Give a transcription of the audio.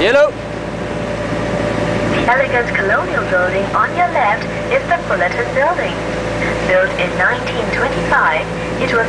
Yellow. The elegant colonial building on your left is the Fullerton Building. Built in 1925, it was